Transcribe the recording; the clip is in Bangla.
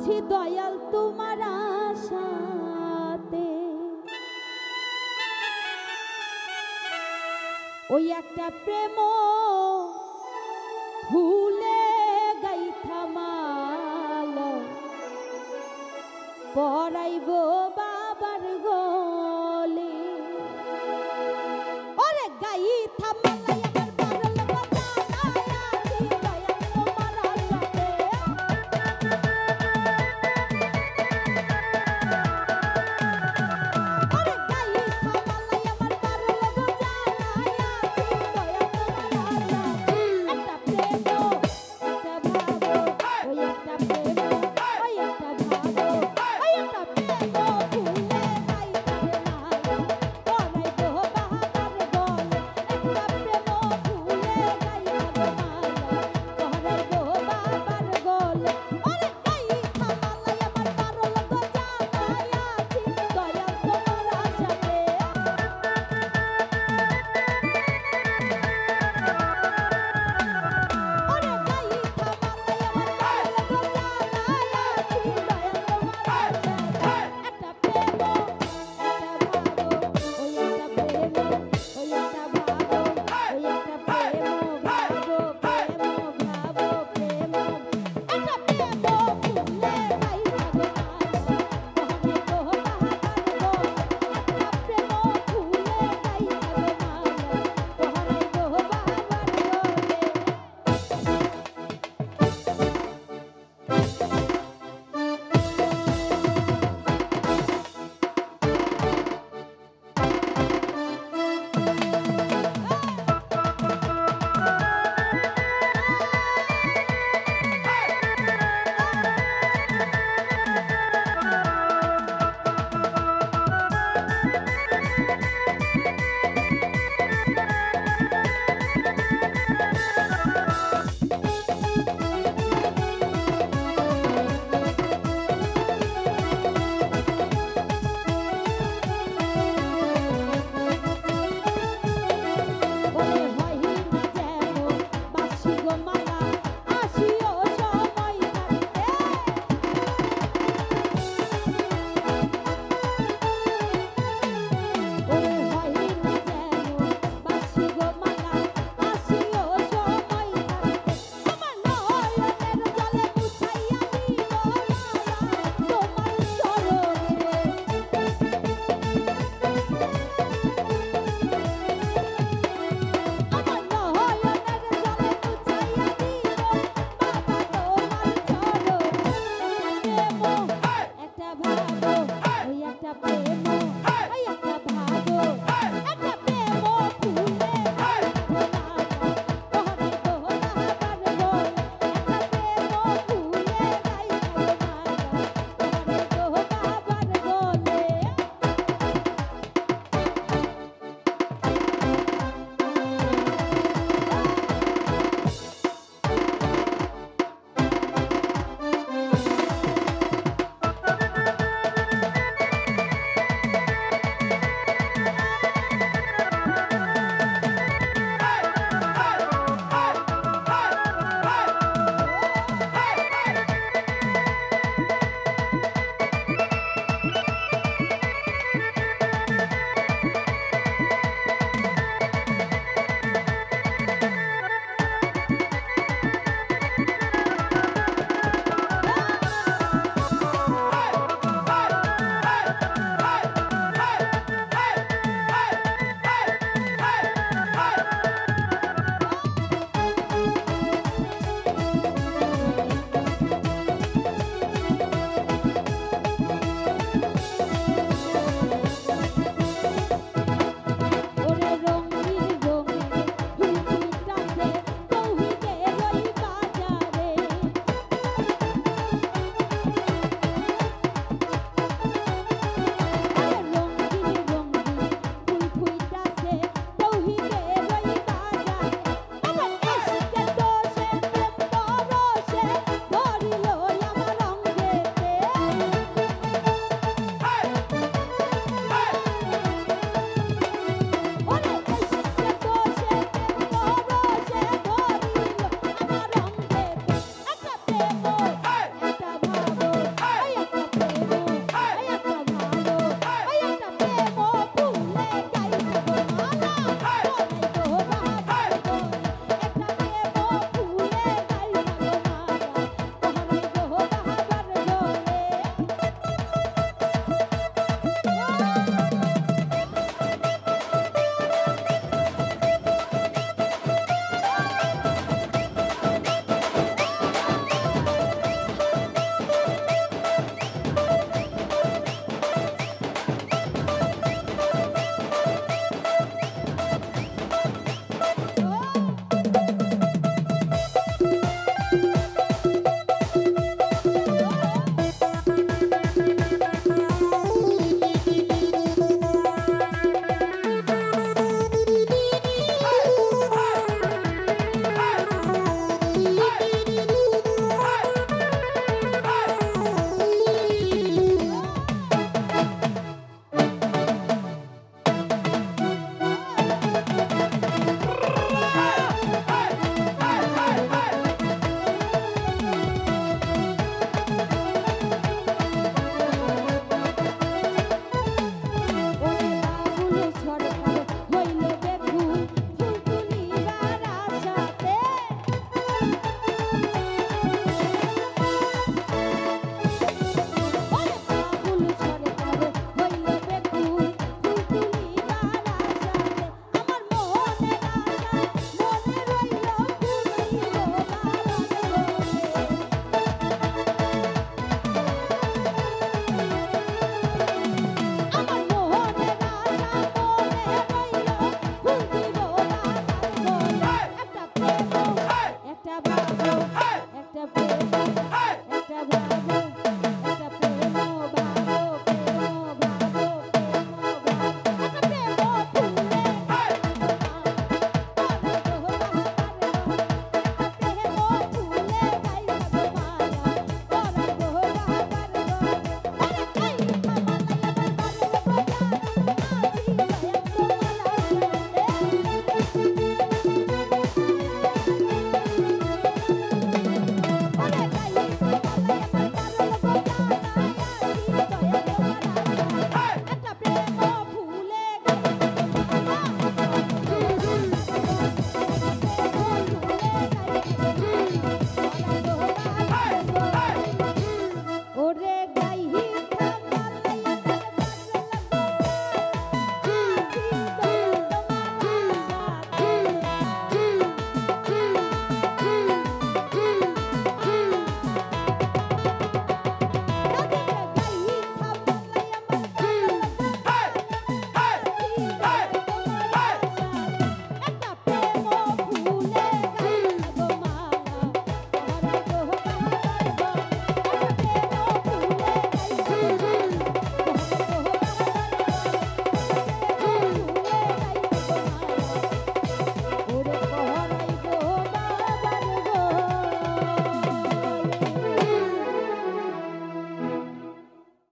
আছি দয়াল তোমার আশাতে। ওই একটা প্রেম থামাল পরাইবো বা